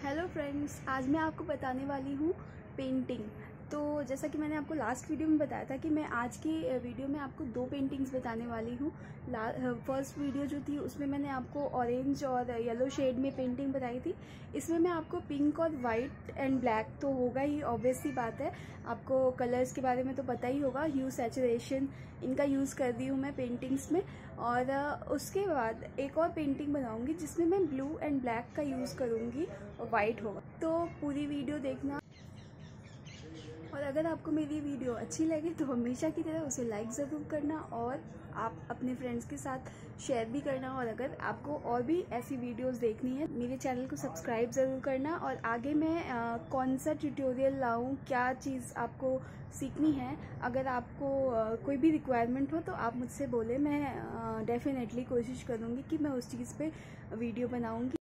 Hello friends आज मैं आपको बताने वाली हूँ पेंटिंग तो जैसा कि मैंने आपको लास्ट वीडियो में बताया था कि मैं आज की वीडियो में आपको दो पेंटिंग्स बताने वाली हूँ। फ़र्स्ट वीडियो जो थी, उसमें मैंने आपको ऑरेंज और येलो शेड में पेंटिंग बताई थी। इसमें मैं आपको पिंक और वाइट एंड ब्लैक तो होगा ही ऑब्वियसली बात है। आपको कलर्स के बारे में तो पता ही होगा। ह्यू सेचुरेशन इनका यूज़ कर दी हूँ मैं पेंटिंग्स में। और उसके बाद एक और पेंटिंग बनाऊँगी, जिसमें मैं ब्लू एंड ब्लैक का यूज़ करूँगी वाइट होगा। तो पूरी वीडियो देखना और अगर आपको मेरी वीडियो अच्छी लगे तो हमेशा की तरह उसे लाइक ज़रूर करना और आप अपने फ्रेंड्स के साथ शेयर भी करना और अगर आपको और भी ऐसी वीडियोस देखनी है मेरे चैनल को सब्सक्राइब ज़रूर करना और आगे मैं आ, कौन सा ट्यूटोरियल लाऊं क्या चीज़ आपको सीखनी है अगर आपको आ, कोई भी रिक्वायरमेंट हो तो आप मुझसे बोले मैं डेफिनेटली कोशिश करूँगी कि मैं उस चीज़ पर वीडियो बनाऊँगी।